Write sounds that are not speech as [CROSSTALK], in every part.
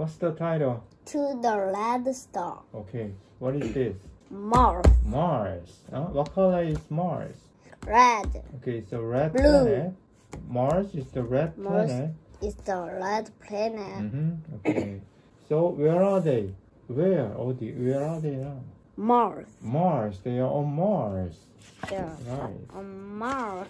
What's the title? To the red star. Okay. What is this? Mars. Mars. Huh? What color is Mars? Red Okay, so red Blue. planet. Mars is the red Mars. planet. is the red planet. Mm-hmm. Okay. so where are they? Where? Oh, the, where are they now? Mars. Mars. They are on Mars. Yeah. Right. On Mars.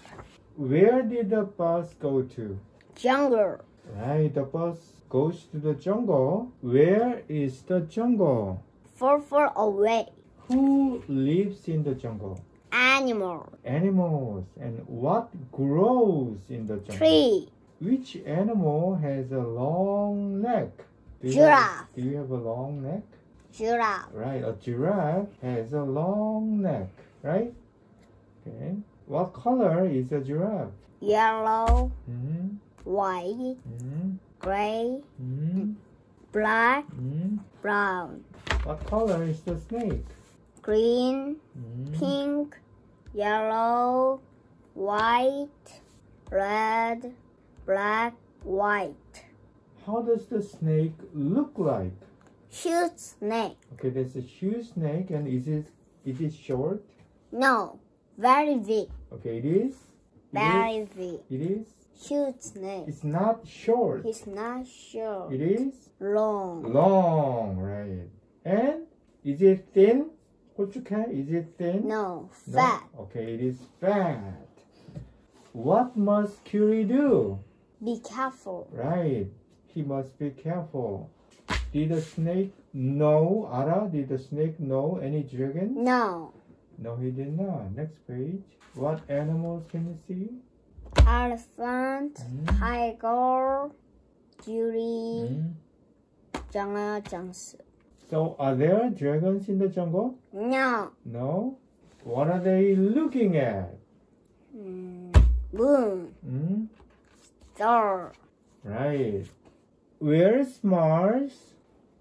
Where did the bus go to? Jungle. Right, the bus goes to the jungle. Where is the jungle? Far, far away. Who lives in the jungle? Animal. Animals. And what grows in the jungle? Tree. Which animal has a long neck? Do Giraffe. Have, do you have a long neck? Giraffe. Right, a giraffe has a long neck, right? Okay. What color is a giraffe? Yellow. Mm-hmm. White. Mm-hmm. Gray. Mm-hmm. Black. Mm-hmm. Brown. What color is the snake? Green. Pink. Yellow. White. Red. Black. White. How does the snake look like? Huge snake. Okay, there's a huge snake, and is it is it short? No. Very big. Okay, it is. Very It is. Huge snake. It's not short. It's not short. It is Long. long, right? And is it thin? Hochukai, is it thin? No. No? Fat. Okay, it is fat. What must Curie do? Be careful. Right. He must be careful. Did the snake know, Ara, did the snake know any dragon? No. No, he did not. Next page. What animals can you see? Elephant, mm. tiger, jury, mm. jungle, jungle. So, are there dragons in the jungle? No. No? What are they looking at? Mm. Moon. Mm? Star. Right. Where's Mars?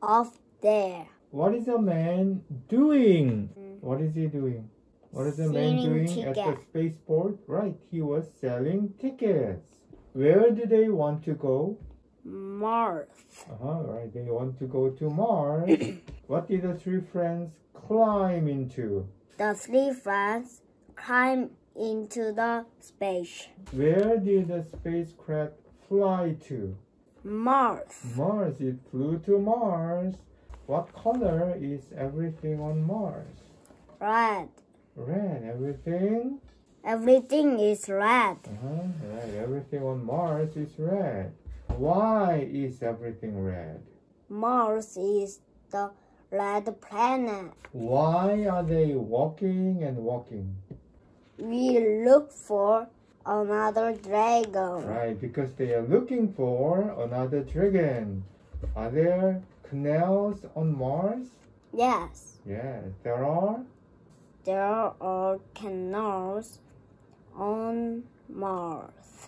Off there. What is a man doing? Mm. What is he doing? What is the man doing at the spaceport? Right, he was selling tickets. Where do they want to go? Mars. Uh-huh, right, they want to go to Mars. [COUGHS] what did the three friends climb into? The three friends climb into the space. Where did the spacecraft fly to? Mars. Mars, it flew to Mars. What color is everything on Mars? Red. Red, everything? Everything is red. Uh-huh, right, everything on Mars is red. Why is everything red? Mars is the red planet. Why are they walking and walking? We look for another dragon. Right, because they are looking for another dragon. Are there canals on Mars? Yes, Yes, there are. There are canals on Mars.